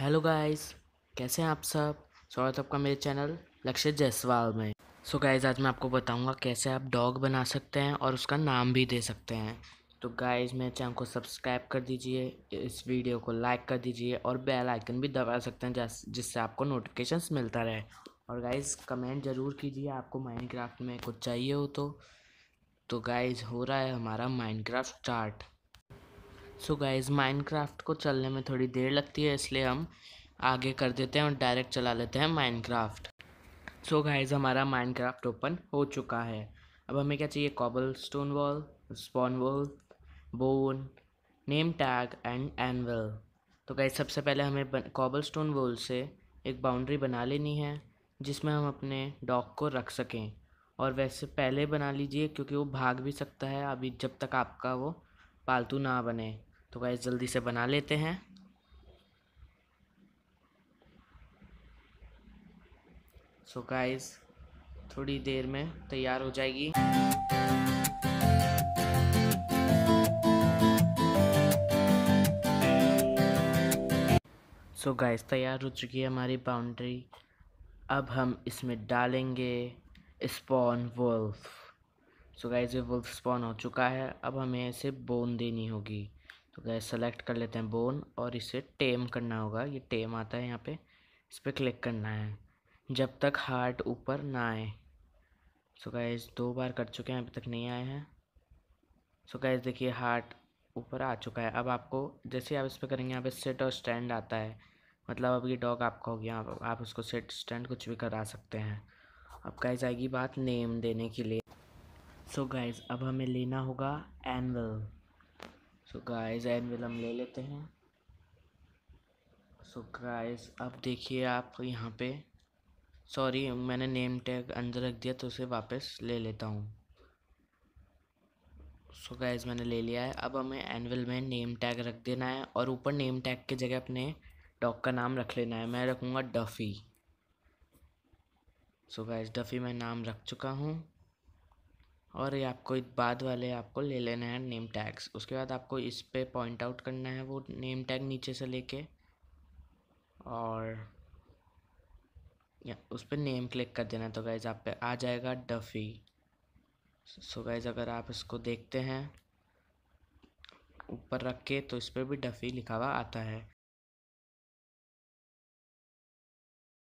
Hello guys, कैसे हैं आप सब? स्वागत है आपका मेरे चैनल लक्ष्य जायसवाल में। सो so गाइस आज मैं आपको बताऊँगा कैसे आप डॉग बना सकते हैं और उसका नाम भी दे सकते हैं। तो गाइस मेरे चैनल को सब्सक्राइब कर दीजिए, इस वीडियो को लाइक कर दीजिए और बेल आइकन भी दबा सकते हैं जिससे आपको नोटिफिकेशंस मिलता रहे। और गाइस कमेंट ज़रूर कीजिए, आपको माइनक्राफ्ट में कुछ चाहिए हो तो। तो गाइस हो रहा है हमारा Minecraft start so guys Minecraft को चलने में थोड़ी देर लगती है, इसलिए हम आगे कर देते हैं और डायरेक्ट चला लेते हैं माइनक्राफ्ट सो गाइस हमारा माइनक्राफ्ट ओपन हो चुका है। अब हमें क्या चाहिए? Cobblestone wall spawn wall bone name tag and anvil तो गाइस सबसे पहले हमें कॉबल स्टोन वॉल से एक बाउंड्री बना लेनी है, जिसमें हम अपने डॉग को रख सकें। और वैसे पहले बना लीजिए, क्योंकि वो भाग भी सकता है, अभी जब तक आपका वो पालतू ना बने। तो गाइस जल्दी से बना लेते हैं। सो so गाइस थोड़ी देर में तैयार हो जाएगी। सो so गाइस तैयार हो चुकी है हमारी बाउंड्री अब हम इसमें डालेंगे स्पॉन वुल्फ सो गाइस ये वुल्फ स्पॉन हो चुका है। अब हमें इसे बोन देनी होगी। तो गैस सेलेक्ट कर लेते हैं बोन और इसे टेम करना होगा। ये टेम आता है यहाँ पे। इस पर क्लिक करना है। जब तक हार्ट ऊपर ना आए। सो गैस दो बार कर चुके हैं, अभी तक नहीं आए हैं। सो गैस देखिए हार्ट ऊपर आ चुका है। अब आपको, जैसे आप इस पर करेंगे, यहाँ पे सेट और स्टैंड आता है। मतलब अब ये डॉग आपका हो गया आप उसको सेट स्टैंड कुछ भी करा सकते हैं। अब गाइज़ आएगी बात नेम देने के लिए। सो so गाइज़ अब हमें लेना होगा एनवल सो गाइस एनविल हम ले लेते हैं। सो गाइस अब देखिए आप यहाँ पे। सॉरी मैंने नेम टैग अंदर रख दिया तो उसे वापस ले लेता हूँ। सो so मैंने ले लिया है। अब हमें एनविल में नेम टैग रख देना है और ऊपर नेम टैग की जगह अपने डॉग का नाम रख लेना है। मैं रखूँगा डफ़ी सो गाइस डफ़ी मैं नाम रख चुका हूँ। और ये आपको बाद वाले आपको ले लेना है नेम टैग्स उसके बाद आपको इस पर पॉइंट आउट करना है वो नेम टैग नीचे से लेके। और या, उस पर नेम क्लिक कर देना तो गाइज़ आप पे आ जाएगा डफ़ी सो गाइज़ अगर आप इसको देखते हैं, ऊपर रख के तो इस पर भी डफ़ी लिखा हुआ आता है।